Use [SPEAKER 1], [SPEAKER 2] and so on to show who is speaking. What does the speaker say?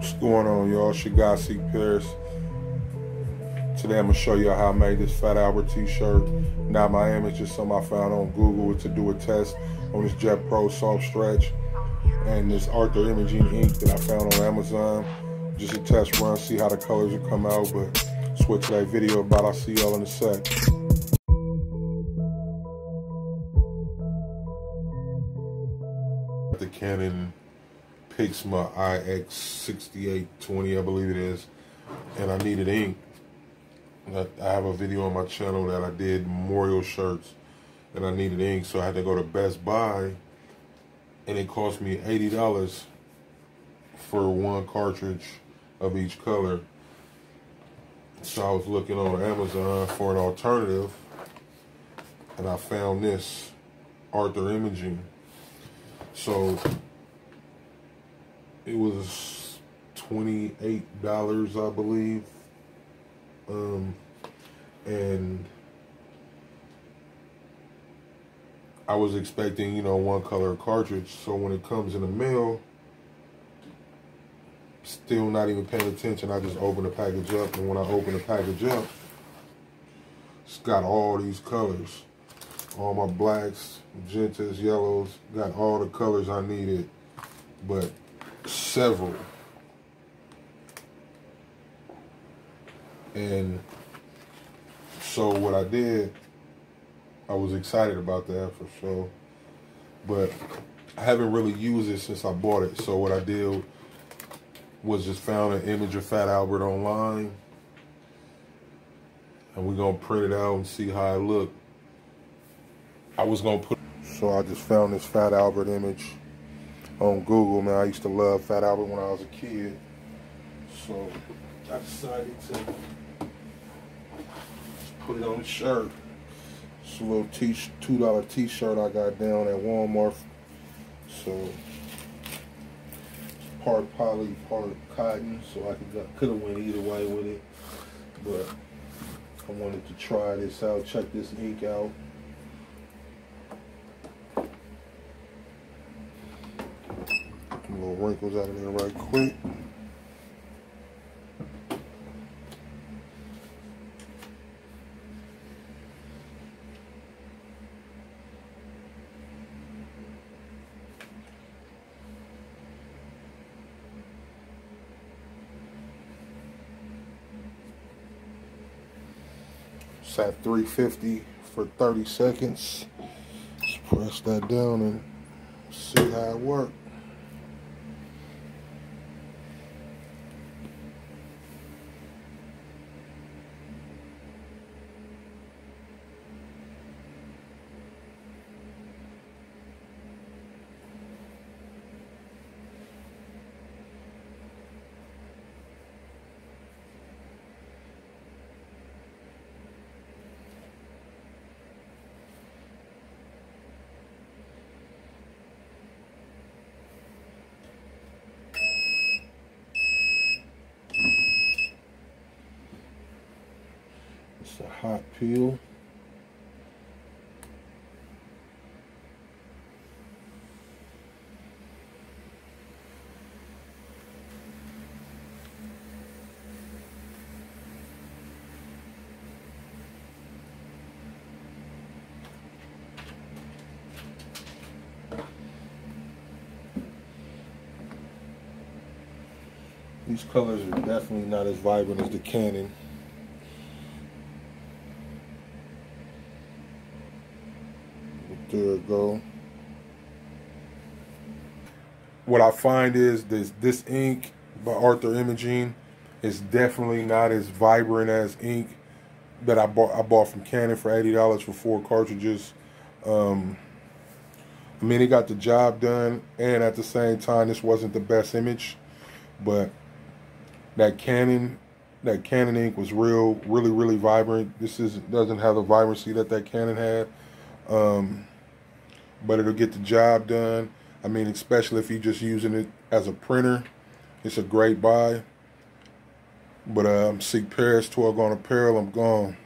[SPEAKER 1] What's going on, y'all? Shagasi Paris. Today I'm gonna show y'all how I made this Fat Albert t-shirt. Now my image is something I found on Google to do a test on this Jet Pro soft stretch and this Arthur Imaging ink that I found on Amazon. Just a test run, see how the colors will come out, but switch to that video about I'll see y'all in a sec. The Canon Pixma IX6820, I believe it is, and I needed ink. I have a video on my channel that I did memorial shirts, and I needed ink, so I had to go to Best Buy, and it cost me $80 for one cartridge of each color. So I was looking on Amazon for an alternative, and I found this Arthur Imaging. So it was $28, I believe. Um, and I was expecting, you know, one color cartridge. So when it comes in the mail, still not even paying attention. I just open the package up, and when I open the package up, it's got all these colors. All my blacks, magentas, yellows, got all the colors I needed, but several. And so what I did, I was excited about that for sure. But I haven't really used it since I bought it. So what I did was just found an image of Fat Albert online. And we're gonna print it out and see how it look. I was gonna put so I just found this Fat Albert image on Google, man. I used to love Fat Albert when I was a kid. So I decided to put it on the shirt. It's a little t two dollar t-shirt I got down at Walmart. So part poly, part cotton, so I could could have went either way with it. But I wanted to try this out, check this ink out. Little wrinkles out of there right quick. It's at 350 for 30 seconds. Just press that down and see how it works. It's a hot peel. These colors are definitely not as vibrant as the Canon. It go. What I find is this this ink by Arthur Imaging is definitely not as vibrant as ink that I bought I bought from Canon for eighty dollars for four cartridges. Um, I mean, it got the job done, and at the same time, this wasn't the best image, but that Canon that Canon ink was real, really, really vibrant. This is doesn't have the vibrancy that that Canon had. Um, but it'll get the job done. I mean, especially if you're just using it as a printer, it's a great buy. But um, Seak Paris, Twelve Gone Apparel, I'm gone.